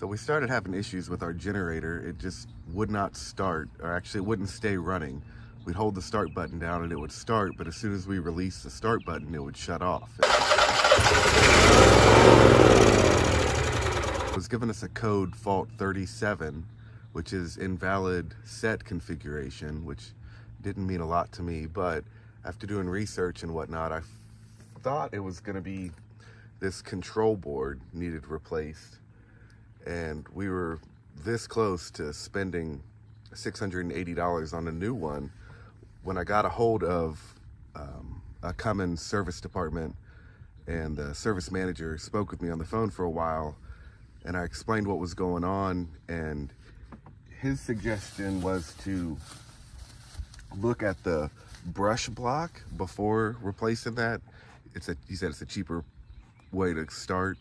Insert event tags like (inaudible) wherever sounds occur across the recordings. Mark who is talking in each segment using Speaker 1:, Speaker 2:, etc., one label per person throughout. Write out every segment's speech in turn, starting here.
Speaker 1: So we started having issues with our generator. It just would not start, or actually it wouldn't stay running. We'd hold the start button down and it would start, but as soon as we released the start button, it would shut off. It was giving us a code fault 37, which is invalid set configuration, which didn't mean a lot to me, but after doing research and whatnot, I thought it was gonna be this control board needed replaced and we were this close to spending $680 on a new one when I got a hold of um, a Cummins service department and the service manager spoke with me on the phone for a while and I explained what was going on and his suggestion was to look at the brush block before replacing that. It's a, he said it's a cheaper way to start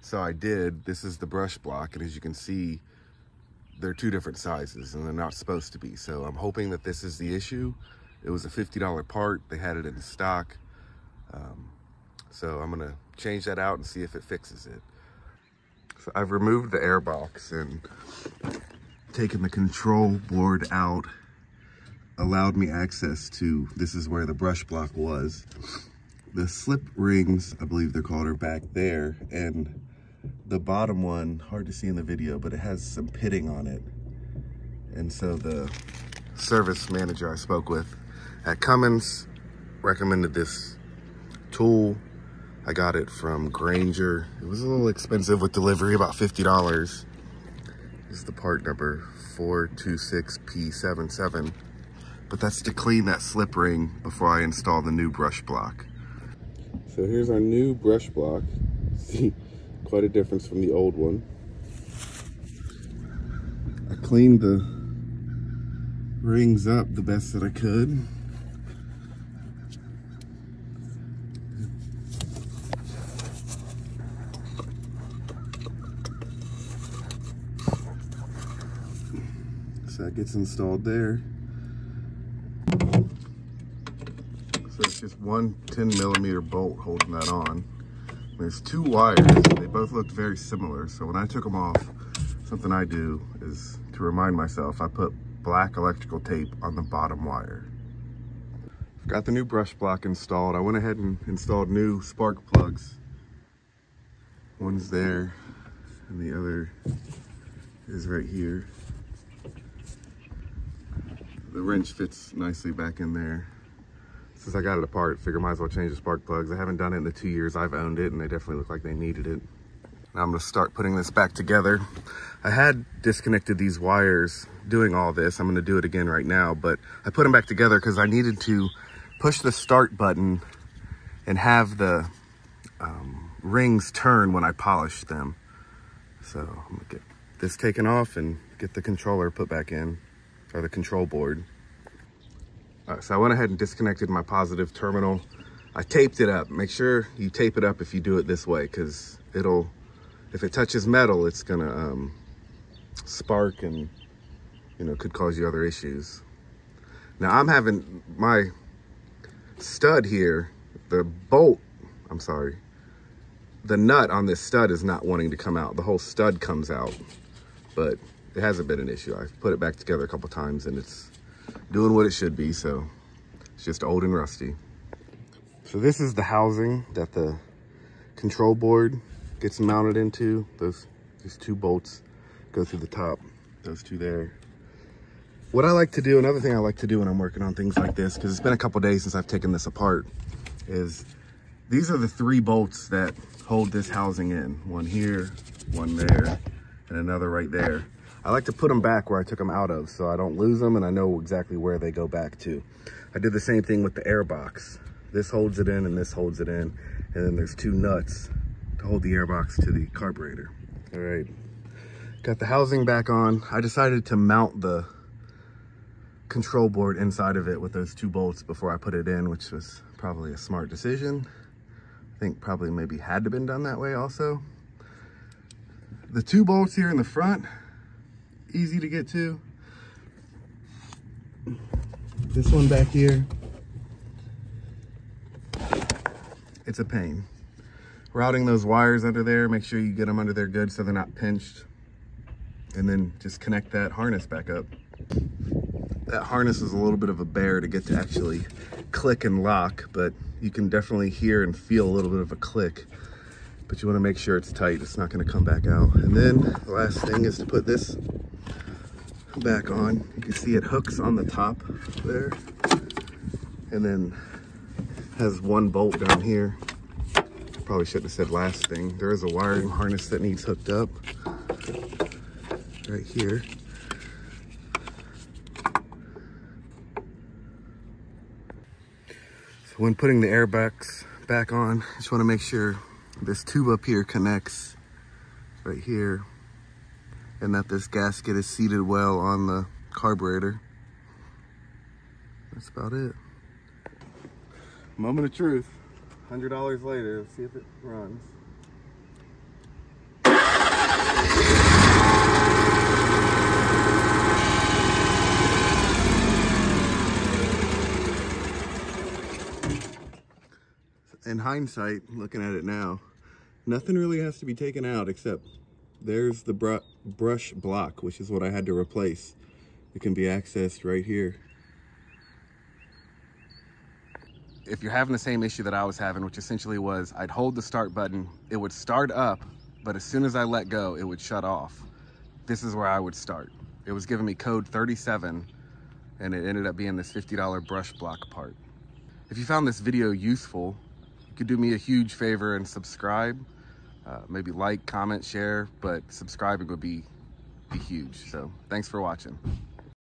Speaker 1: so I did. This is the brush block, and as you can see, they're two different sizes, and they're not supposed to be. So I'm hoping that this is the issue. It was a $50 part. They had it in stock. Um, so I'm gonna change that out and see if it fixes it. So I've removed the air box and taken the control board out allowed me access to, this is where the brush block was. The slip rings, I believe they're called, are back there. And the bottom one, hard to see in the video, but it has some pitting on it. And so the service manager I spoke with at Cummins recommended this tool. I got it from Grainger. It was a little expensive with delivery, about $50. This is the part number 426P77. But that's to clean that slip ring before I install the new brush block. So here's our new brush block. (laughs) See, quite a difference from the old one. I cleaned the rings up the best that I could. So that gets installed there. So it's just one 10 millimeter bolt holding that on. There's two wires. They both looked very similar. So when I took them off, something I do is to remind myself, I put black electrical tape on the bottom wire. I've Got the new brush block installed. I went ahead and installed new spark plugs. One's there and the other is right here. The wrench fits nicely back in there since I got it apart, figure might as well change the spark plugs. I haven't done it in the two years I've owned it and they definitely look like they needed it. Now I'm gonna start putting this back together. I had disconnected these wires doing all this. I'm gonna do it again right now, but I put them back together because I needed to push the start button and have the um, rings turn when I polished them. So I'm gonna get this taken off and get the controller put back in, or the control board. Uh, so I went ahead and disconnected my positive terminal. I taped it up. Make sure you tape it up if you do it this way because it'll, if it touches metal, it's gonna um, spark and, you know, could cause you other issues. Now I'm having my stud here, the bolt, I'm sorry, the nut on this stud is not wanting to come out. The whole stud comes out, but it hasn't been an issue. I've put it back together a couple times and it's doing what it should be. So it's just old and rusty. So this is the housing that the control board gets mounted into. Those, these two bolts go through the top, those two there. What I like to do, another thing I like to do when I'm working on things like this, because it's been a couple days since I've taken this apart, is these are the three bolts that hold this housing in. One here, one there, and another right there. I like to put them back where I took them out of so I don't lose them and I know exactly where they go back to. I did the same thing with the air box. This holds it in and this holds it in. And then there's two nuts to hold the air box to the carburetor. All right, got the housing back on. I decided to mount the control board inside of it with those two bolts before I put it in, which was probably a smart decision. I think probably maybe had to been done that way also. The two bolts here in the front, easy to get to. This one back here, it's a pain. Routing those wires under there, make sure you get them under there good so they're not pinched. and then just connect that harness back up. That harness is a little bit of a bear to get to actually click and lock, but you can definitely hear and feel a little bit of a click. But you wanna make sure it's tight, it's not gonna come back out. And then the last thing is to put this back on. You can see it hooks on the top there. And then has one bolt down here. Probably shouldn't have said last thing. There is a wiring harness that needs hooked up right here. So when putting the air box back on, just wanna make sure this tube up here connects right here and that this gasket is seated well on the carburetor. That's about it. Moment of truth. $100 later, let's see if it runs. In hindsight, looking at it now, nothing really has to be taken out except there's the br brush block, which is what I had to replace. It can be accessed right here. If you're having the same issue that I was having, which essentially was I'd hold the start button, it would start up, but as soon as I let go, it would shut off. This is where I would start. It was giving me code 37 and it ended up being this $50 brush block part. If you found this video useful, you could do me a huge favor and subscribe. Uh, maybe like, comment, share, but subscribing would be, be huge. So thanks for watching.